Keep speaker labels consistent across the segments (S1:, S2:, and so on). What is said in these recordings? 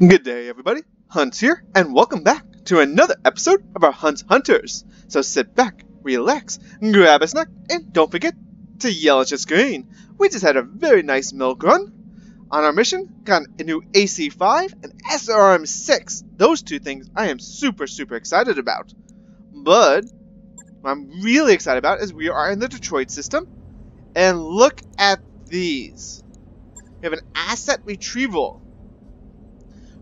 S1: Good day, everybody. Hunt here, and welcome back to another episode of our Hunt Hunters. So sit back, relax, grab a snack, and don't forget to yell at your screen. We just had a very nice milk run. On our mission, got a new AC-5 and SRM-6. Those two things I am super, super excited about. But, what I'm really excited about is we are in the Detroit system. And look at these. We have an asset retrieval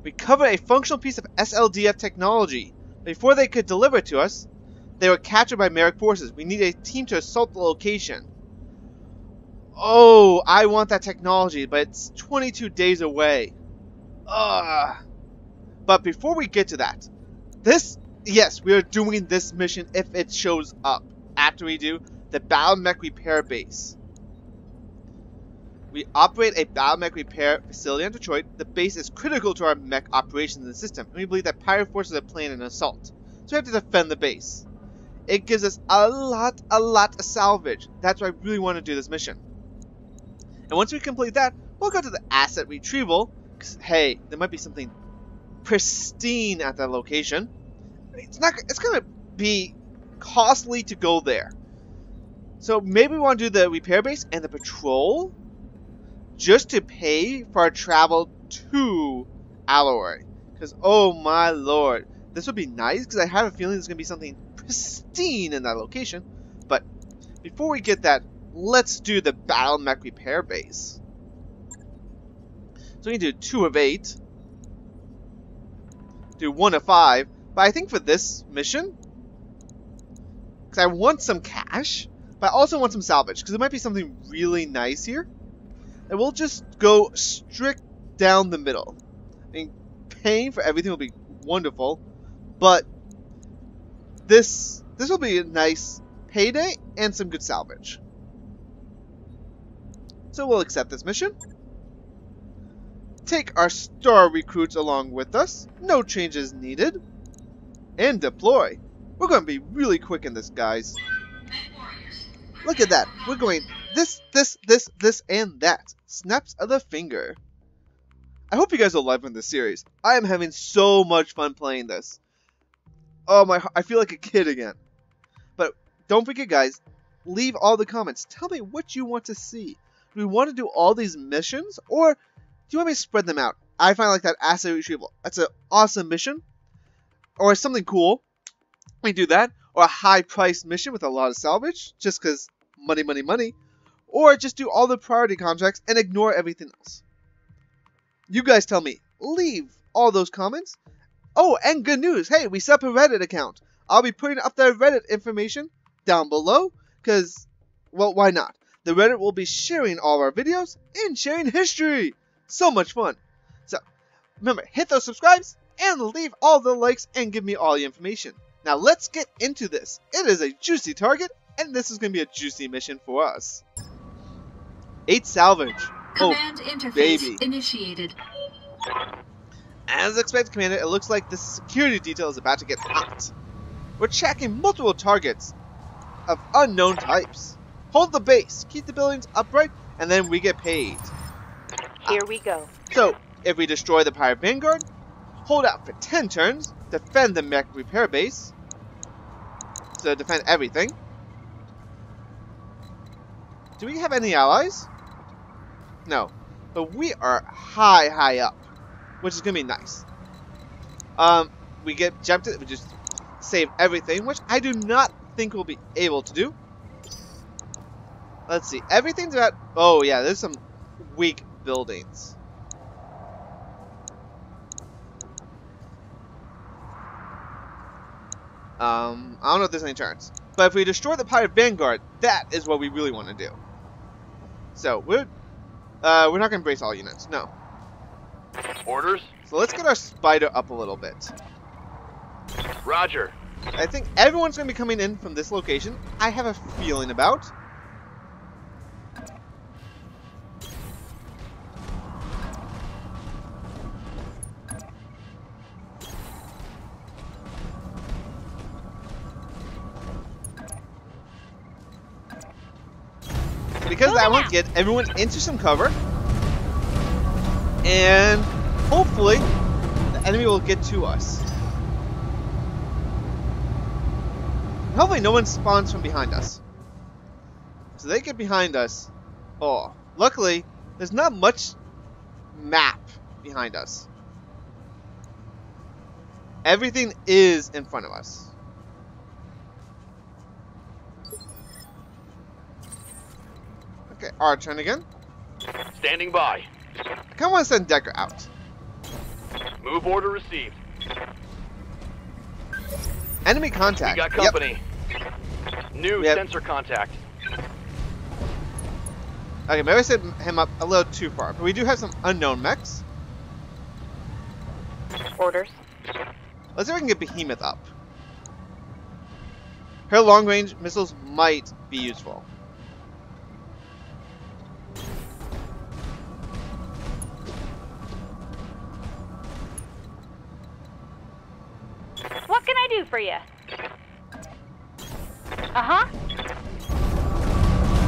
S1: recover a functional piece of SLDF technology. Before they could deliver it to us, they were captured by Marik forces. We need a team to assault the location. Oh, I want that technology, but it's 22 days away. Ugh. But before we get to that, this, yes, we are doing this mission if it shows up after we do the Battle Mech Repair Base. We operate a battle mech repair facility in Detroit. The base is critical to our mech operations in the system, and we believe that pirate forces are planning an assault. So we have to defend the base. It gives us a lot, a lot of salvage. That's why I really want to do this mission. And once we complete that, we'll go to the asset retrieval. Cause, hey, there might be something pristine at that location. It's not. It's gonna be costly to go there. So maybe we want to do the repair base and the patrol just to pay for our travel to Alloy. Because, oh my lord, this would be nice because I have a feeling there's going to be something pristine in that location. But before we get that, let's do the Battle Mech Repair Base. So we can do 2 of 8. Do 1 of 5. But I think for this mission, because I want some cash, but I also want some salvage, because there might be something really nice here and we'll just go strict down the middle. I mean, paying for everything will be wonderful, but this this will be a nice payday and some good salvage. So we'll accept this mission. Take our star recruits along with us. No changes needed. And deploy. We're going to be really quick in this, guys. Look at that. We're going this, this, this, this, and that. Snaps of the finger. I hope you guys are loving this series. I am having so much fun playing this. Oh my, I feel like a kid again. But don't forget guys, leave all the comments. Tell me what you want to see. Do we want to do all these missions or do you want me to spread them out? I find like that asset retrieval. That's an awesome mission. Or something cool. We do that. Or a high priced mission with a lot of salvage. Just because money, money, money or just do all the priority contracts and ignore everything else. You guys tell me. Leave all those comments. Oh, and good news. Hey, we set up a Reddit account. I'll be putting up the Reddit information down below because, well, why not? The Reddit will be sharing all our videos and sharing history. So much fun. So, remember, hit those subscribes and leave all the likes and give me all the information. Now let's get into this. It is a juicy target and this is going to be a juicy mission for us. Eight salvage.
S2: Oh, Command
S1: oh,
S2: interface
S1: baby.
S2: initiated.
S1: As expected, Commander, it looks like the security detail is about to get hot. We're tracking multiple targets of unknown types. Hold the base, keep the buildings upright, and then we get paid.
S3: Here we go.
S1: So, if we destroy the Pirate Vanguard, hold out for 10 turns, defend the mech repair base, so defend everything. Do we have any allies? No. But we are high, high up. Which is going to be nice. Um, we get jumped. We just save everything. Which I do not think we'll be able to do. Let's see. Everything's about... Oh, yeah. There's some weak buildings. Um, I don't know if there's any turns. But if we destroy the Pirate Vanguard, that is what we really want to do. So, we're uh, we're not going to brace all units, no.
S4: Orders?
S1: So let's get our spider up a little bit.
S4: Roger.
S1: I think everyone's going to be coming in from this location. I have a feeling about. Because I want to get everyone into some cover. And hopefully the enemy will get to us. Hopefully no one spawns from behind us. So they get behind us. Oh, luckily, there's not much map behind us. Everything is in front of us. Okay, our turn again.
S4: Standing by.
S1: I kind of want to send Decker out.
S4: Move order received.
S1: Enemy contact.
S4: We
S1: contact.
S4: got
S1: Yep.
S4: company. New
S1: Yep.
S4: sensor contact.
S1: Okay, maybe I set him up a little too far, but we do have some unknown mechs.
S3: Orders.
S1: Let's see if we can get Behemoth up. Her long-range missiles might be useful.
S3: For you? Uh huh.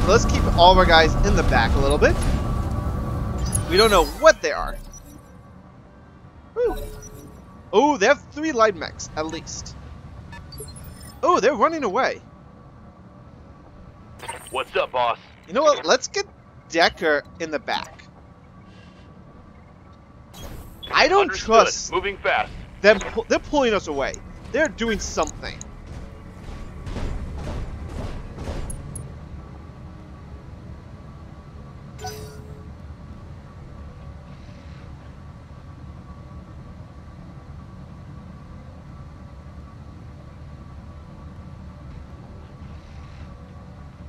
S1: Let's keep all of our guys in the back a little bit. We don't know what they are. Whew. Oh, they have three light mechs, at least. Oh, they're running away.
S4: What's up, boss?
S1: You know what? Let's get Decker in the back. I don't
S4: Understood.
S1: trust
S4: Moving fast.
S1: them. Pu they're pulling us away. They're doing something.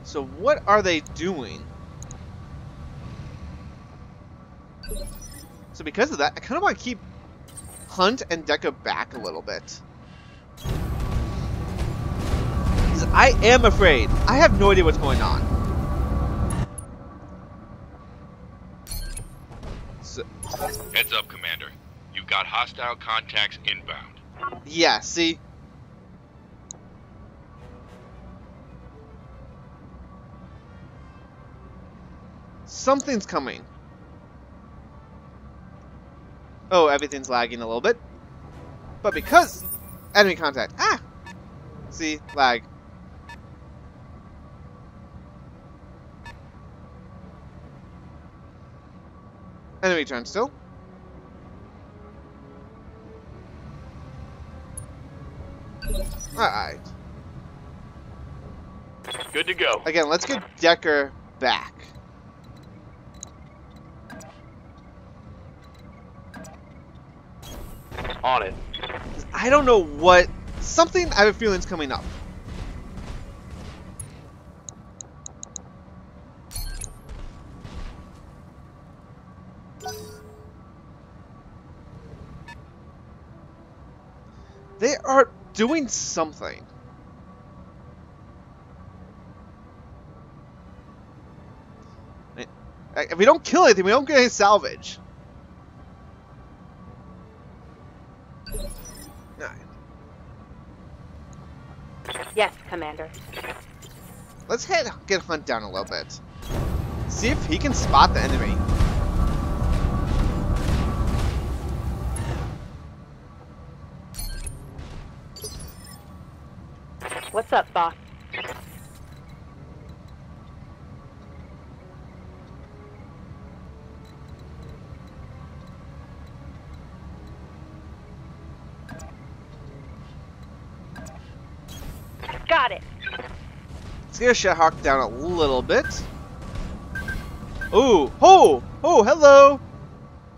S1: So what are they doing? So because of that, I kind of want to keep Hunt and Decker back a little bit. I am afraid. I have no idea what's going on. So,
S2: Heads up, Commander. You've got hostile contacts inbound.
S1: yeah, see? Something's coming. Oh, everything's lagging a little bit. But because enemy contact. Ah! See, lag. Enemy turn still. Alright.
S4: Good to go.
S1: Again, let's get Decker back.
S4: On it.
S1: I don't know what. Something I have a feeling is coming up. They are doing something. If we don't kill anything, we don't get any salvage.
S3: Yes, Commander.
S1: Let's head get Hunt down a little bit. See if he can spot the enemy.
S3: Got it.
S1: Let's get a down a little bit. Ooh, oh, oh, hello.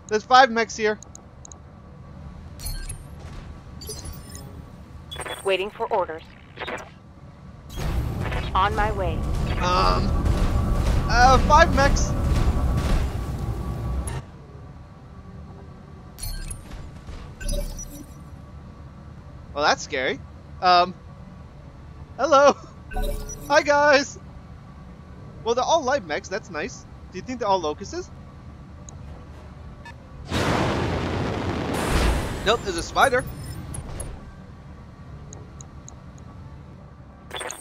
S1: There's five mechs here.
S3: Waiting for orders. On my way.
S1: Um, uh, five mechs. Well, that's scary. Um, hello. Hi, guys. Well, they're all light mechs. That's nice. Do you think they're all locusts? Nope, there's a spider.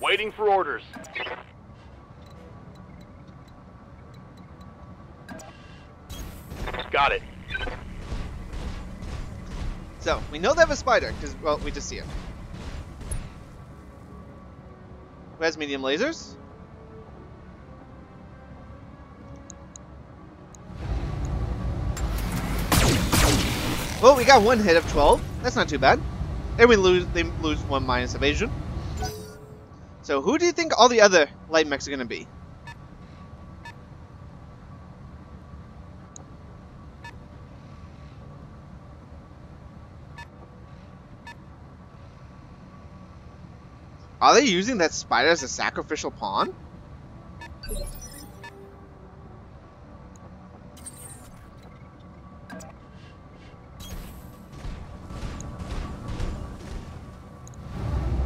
S4: Waiting for orders. Got it.
S1: So, we know they have a spider, because, well, we just see it. Who has medium lasers? Well, we got one hit of 12. That's not too bad. And we lose they lose one minus evasion. So who do you think all the other light mechs are going to be? Are they using that spider as a sacrificial pawn?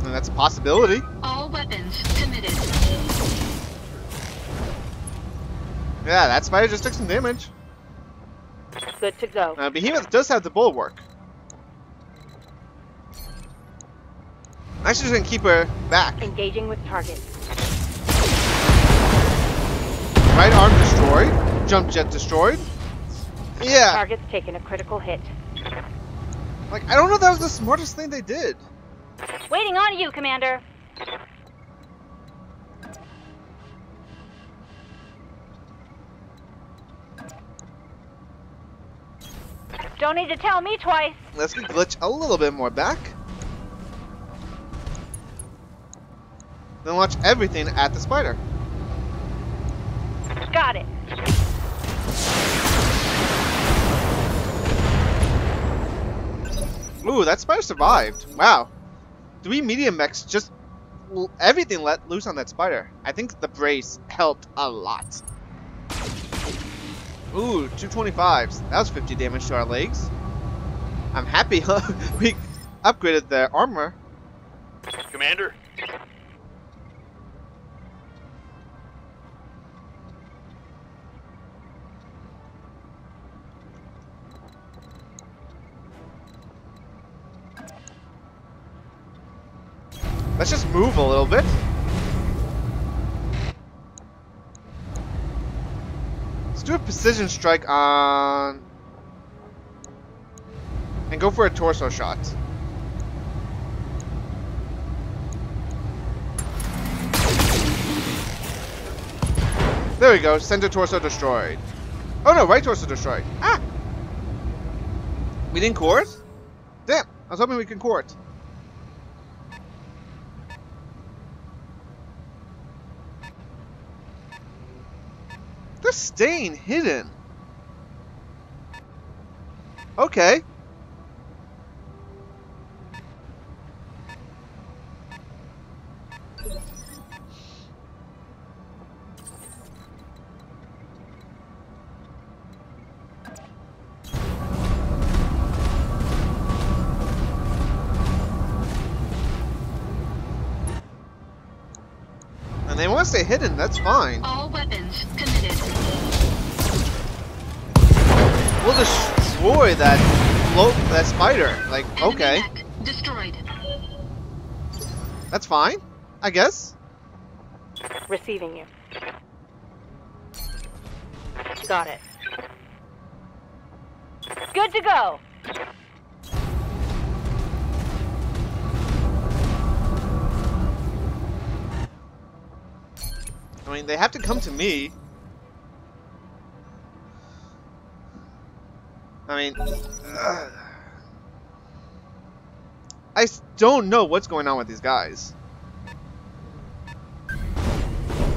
S1: And that's a possibility.
S5: All weapons committed.
S1: Yeah, that spider just took some damage.
S3: Good to go.
S1: Uh, Behemoth does have the bulwark. I'm actually just gonna keep her back.
S3: Engaging with target.
S1: Right arm destroyed. Jump jet destroyed. Yeah,
S3: Target's taken a critical hit.
S1: like I don't know if that was the smartest thing they did.
S3: Waiting on you, Commander. Don't need to tell me twice.
S1: Let's get glitch a little bit more back. Then launch everything at the spider.
S3: Got it.
S1: Ooh, that spider survived. Wow. Three medium mechs just everything let loose on that spider. I think the brace helped a lot. Ooh, 225s. That was 50 damage to our legs. I'm happy we upgraded the armor.
S4: Commander,
S1: Let's just move a little bit. Let's do a precision strike on... And go for a torso shot. There we go, center torso destroyed. Oh no, right torso destroyed. Ah! We didn't court? Damn, I was hoping we could court. They're staying hidden. Okay. Want to stay hidden, that's fine.
S5: All weapons committed.
S1: We'll destroy that float, that spider. Like,
S5: Enemy
S1: okay,
S5: mech destroyed.
S1: that's fine, I guess.
S3: Receiving you. Got it. Good to go.
S1: I mean, they have to come to me. I mean. I don't know what's going on with these guys.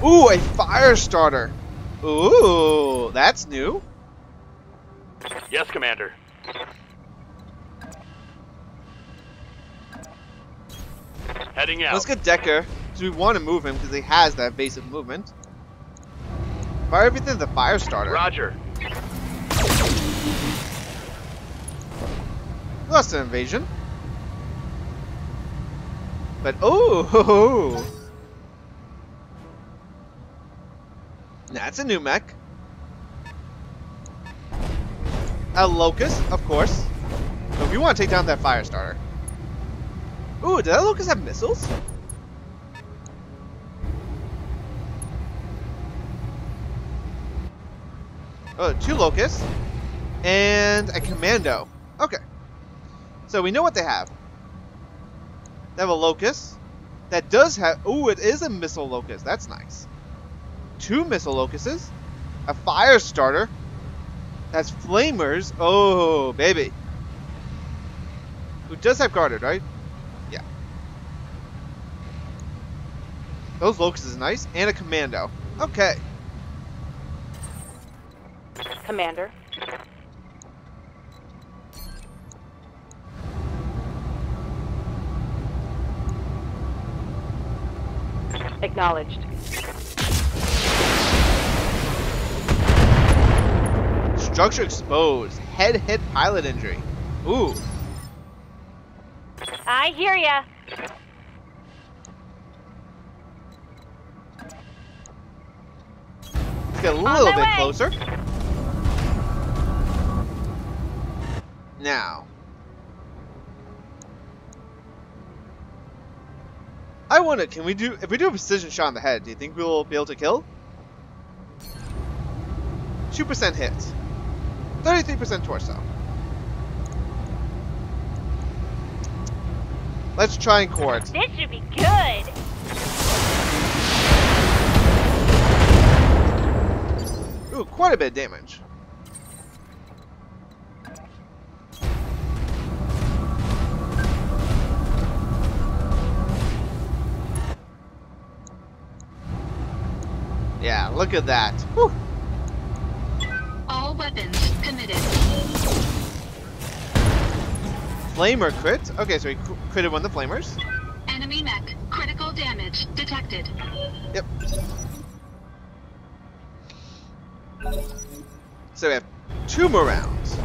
S1: Ooh, a fire starter. Ooh, that's new.
S4: yes, Commander. Heading out.
S1: Let's get Decker, because we want to move him, because he has that evasive movement. Fire everything to the fire starter.
S4: Roger.
S1: Lost an evasion. But oh, that's a new mech. A locust, of course. But we want to take down that fire starter. Ooh, did that locust have missiles? Oh, two locusts and a commando. Okay. So we know what they have. They have a locust. That does have... Oh, it is a missile locust. That's nice. Two missile locusts. A fire starter. That's flamers. Oh, baby. Who does have guarded, right? Yeah. Those locusts is nice. And a commando. Okay.
S3: Commander. Acknowledged.
S1: Structure exposed. Head hit pilot injury. Ooh.
S3: I hear ya.
S1: Let's get a little bit
S3: way.
S1: closer. Now. I wonder, can we do, if we do a precision shot in the head, do you think we'll be able to kill? 2% hit. 33% torso. Let's try and core.
S3: This should be good.
S1: Ooh, quite a bit of damage. Look at that. Whew.
S5: All weapons committed.
S1: Flamer crit. Okay, so he cr- critted one of the flamers.
S5: Enemy mech. Critical damage detected.
S1: Yep. So we have two more rounds.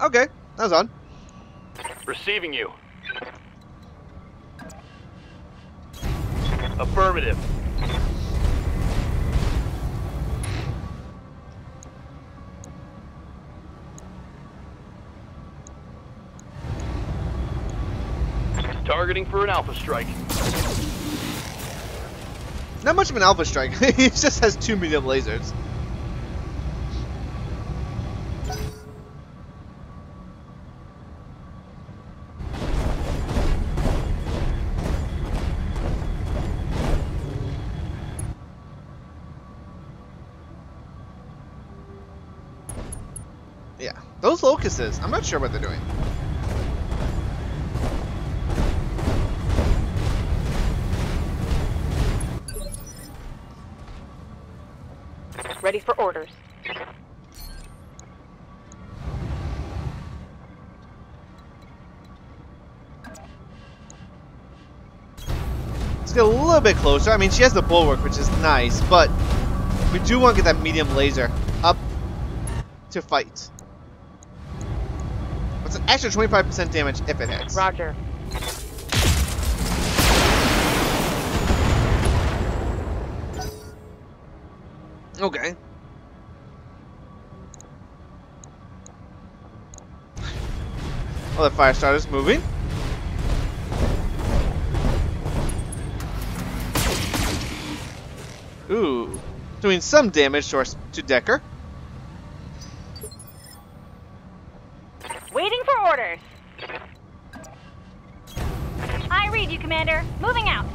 S1: Okay, that was on.
S4: Receiving you. Affirmative. Targeting for an alpha strike.
S1: Not much of an alpha strike. he just has two medium lasers. Those locusts, I'm not sure what they're doing.
S3: Ready for orders.
S1: Let's get a little bit closer. I mean, she has the bulwark, which is nice, but we do want to get that medium laser up to fight. An extra 25% damage if it hits?
S3: Roger.
S1: Okay. Well, the fire starter's moving. Ooh, doing some damage to, our, to Decker.
S3: Orders. I read you, Commander. Moving out.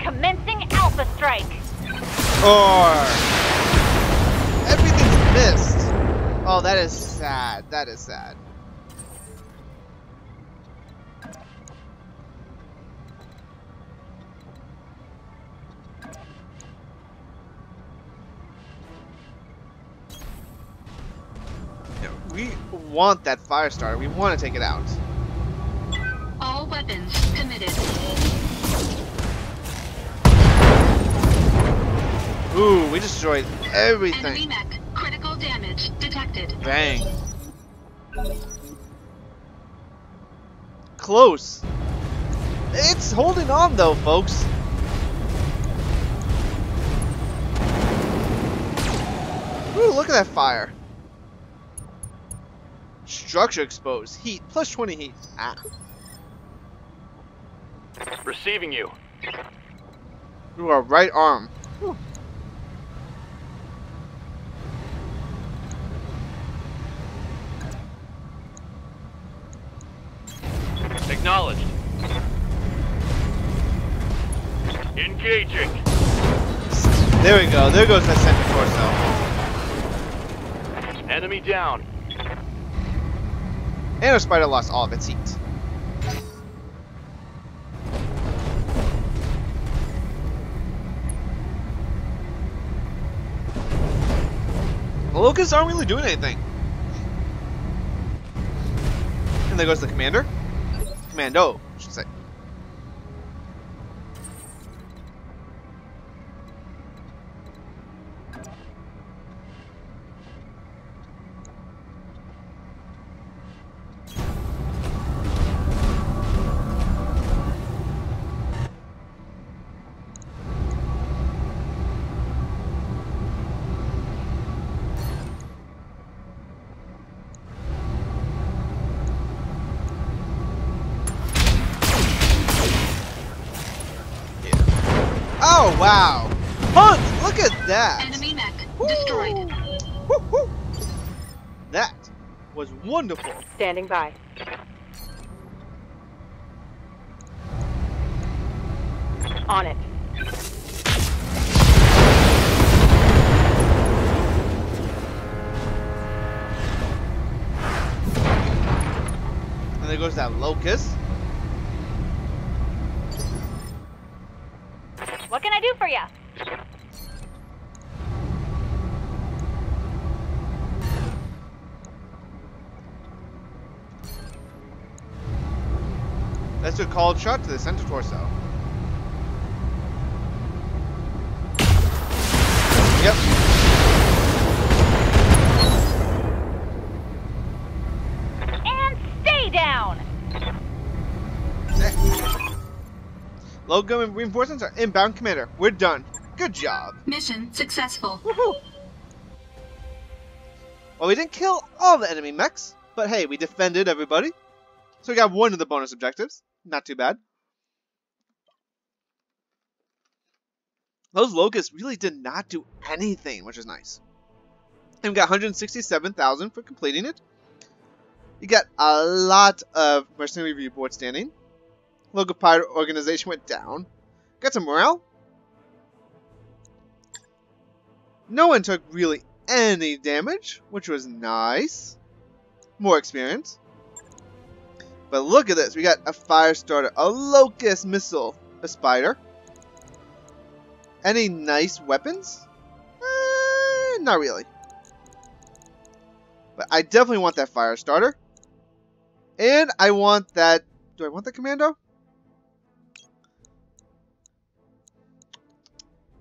S3: Commencing Alpha Strike.
S1: Or everything's missed. Oh, that is sad. That is sad. Want that fire starter. We want to take it out.
S5: All weapons committed.
S1: Ooh, we destroyed
S5: Enemy
S1: everything.
S5: mech. Critical damage detected.
S1: Bang. Close. It's holding on though, folks. Ooh, look at that fire. Structure exposed. Heat. Plus 20 heat. Ah.
S4: Receiving you.
S1: Through our right arm.
S4: Acknowledged. Engaging.
S1: There we go. There goes that center torso.
S4: Enemy down.
S1: And our spider lost all of its heat. The locusts aren't really doing anything. And there goes the commander. Commando, I should say. Oh wow! Hunt, look at that!
S5: Enemy mech destroyed.
S1: Woo-hoo! That was wonderful.
S3: Standing by. On it.
S1: And there goes that locust.
S3: Can I do for you?
S1: Let's do a called shot to the center torso. Logo and reinforcements are inbound, Commander. We're done. Good job.
S5: Mission successful.
S1: Well, we didn't kill all the enemy mechs, but hey, we defended everybody. So we got one of the bonus objectives. Not too bad. Those locusts really did not do anything, which is nice. And we got 167,000 for completing it. You got a lot of mercenary reward standing. Local pirate organization went down. Got some morale. No one took really any damage, which was nice. More experience. But look at this. We got a fire starter, a locust missile, a spider. Any nice weapons? Eh, not really. But I definitely want that fire starter. And I want that... Do I want the commando?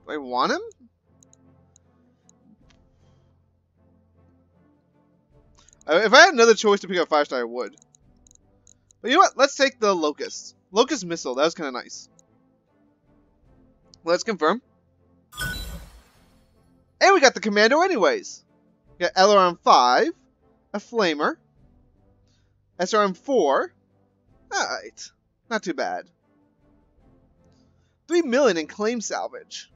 S1: Do I want him? If I had another choice to pick up Firestar, I would. But you know what? Let's take the Locust. Locust Missile. That was kind of nice. Let's confirm. And we got the Commando anyways. We got LRM 5, a Flamer, SRM 4. Alright. Not too bad. 3 million in claim salvage.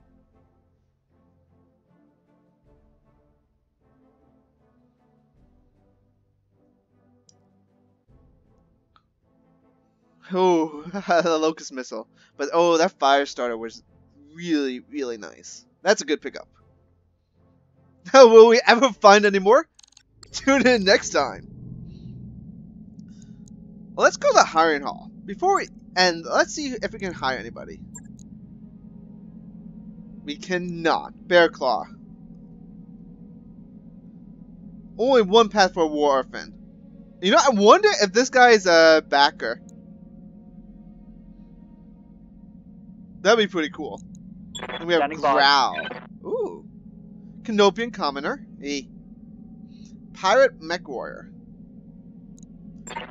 S1: Oh, the locust missile. But oh, that fire starter was really, really nice. That's a good pickup. Will we ever find any more? Tune in next time. Well, let's go to the hiring hall. Before we end, let's see if we can hire anybody. We cannot. Bear Claw. Only one path for war orphan. You know, I wonder if this guy is a backer. That'd be pretty cool. And we have
S4: Standing.
S1: Growl. Ooh. Canopian Commoner. A Pirate Mech Warrior.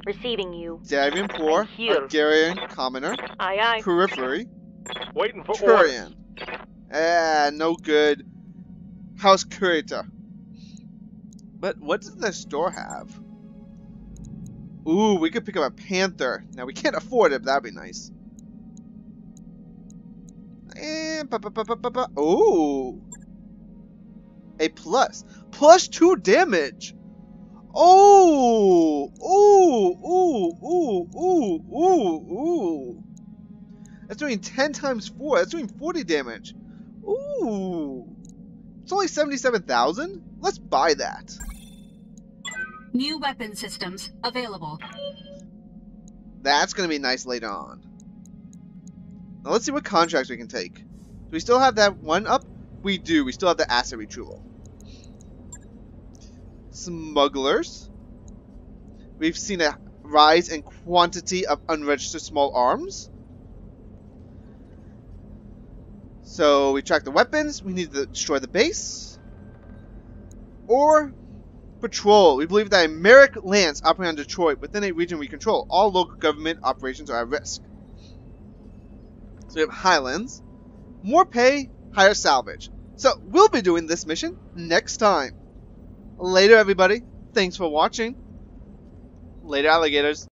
S3: Receiving you.
S1: Davion Poor.
S3: Here.
S1: Hungarian Commoner.
S3: Aye aye.
S1: Periphery.
S4: Waiting for orders.
S1: Taurian. Ah, no good. House Kurita. But what does the store have? Ooh, we could pick up a Panther. Now, we can't afford it, but that'd be nice. And ba ba. Oh, a plus, plus two damage. Oh, ooh, ooh, ooh, ooh, ooh, ooh. That's doing 10 times 4. That's doing 40 damage. Ooh. It's only 77,000? Let's buy that.
S5: New weapon systems available.
S1: That's going to be nice later on. Now let's see what contracts we can take. Do we still have that one up? We do. We still have the asset retrieval. Smugglers. We've seen a rise in quantity of unregistered small arms. So we track the weapons. We need to destroy the base. Or patrol. We believe that a Marik Lance operating on Detroit within a region we control. All local government operations are at risk. So we have Highlands. More pay, higher salvage. So we'll be doing this mission next time. Later, everybody. Thanks for watching. Later, alligators.